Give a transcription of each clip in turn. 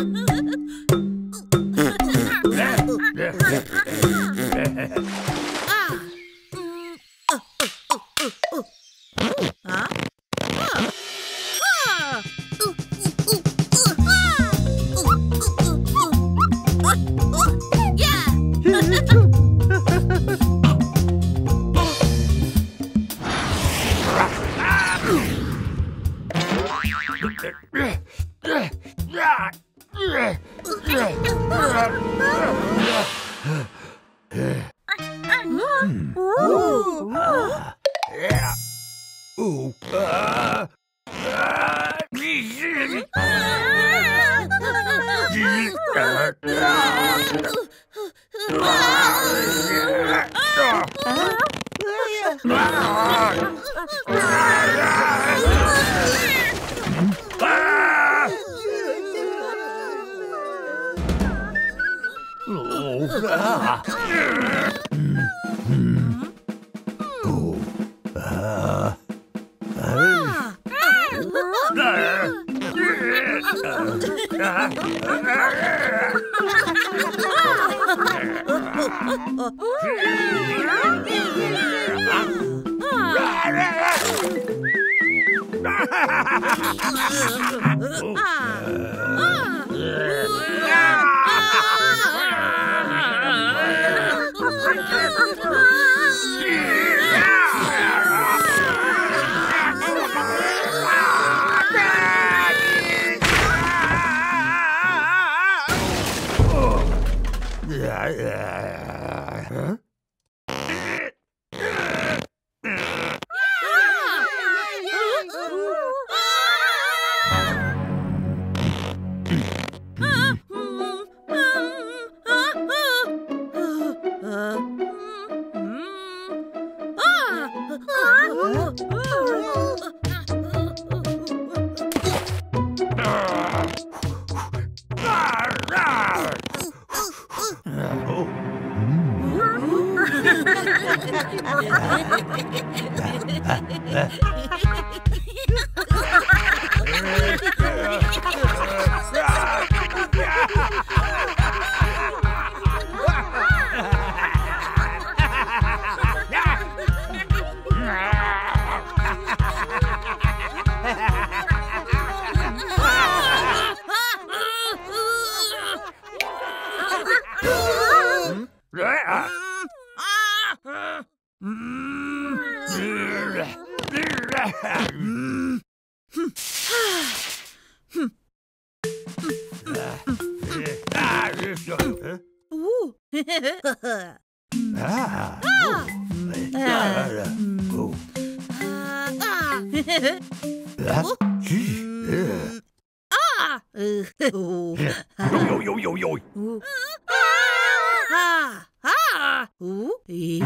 Ooh. Ah! Oh. Ah. Ah. Ooh. Eh.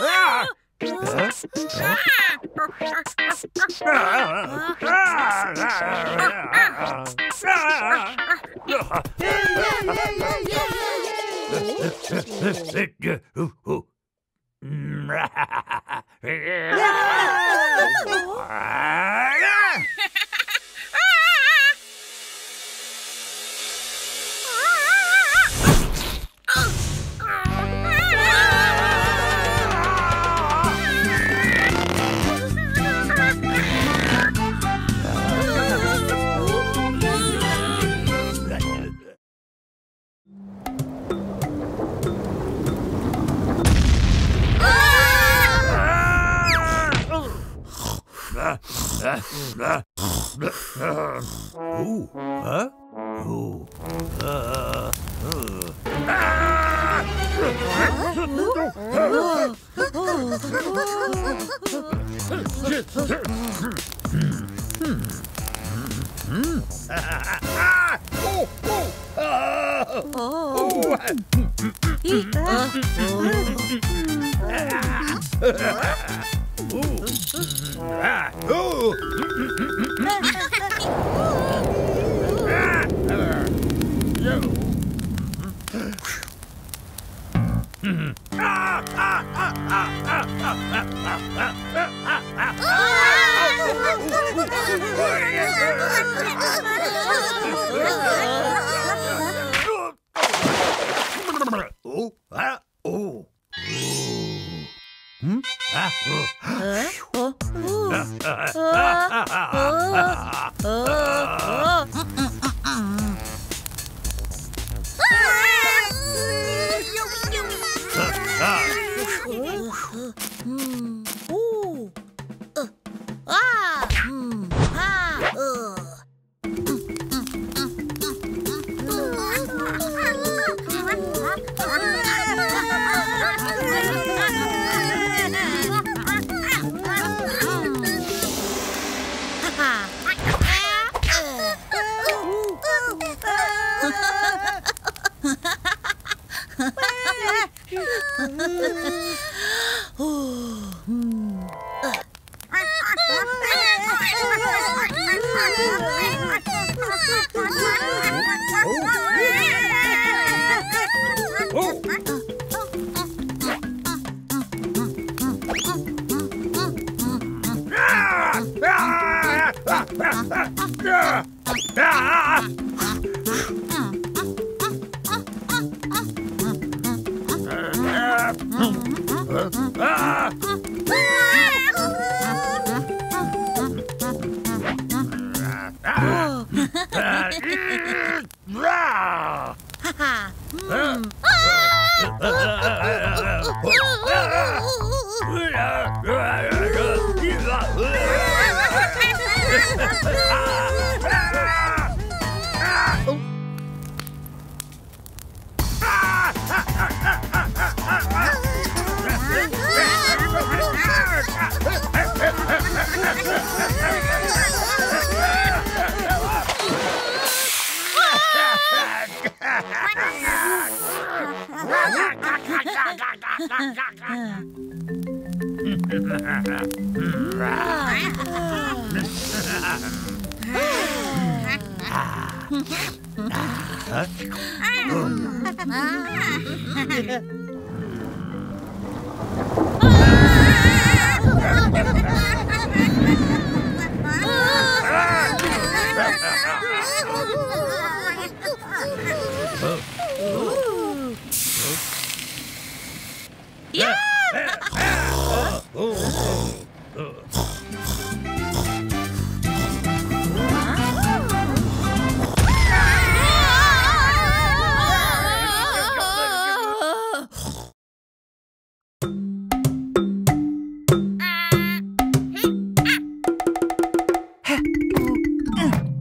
Ah! Yeah! Ooh, huh? Ooh. Uh, uh. Oh, ah, oh. Hmm? Ah, oh. Ah! Huh?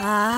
Ah.